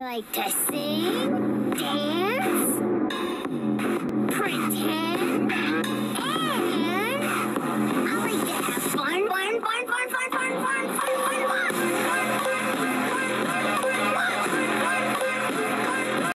Like to sing,